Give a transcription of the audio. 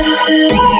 oh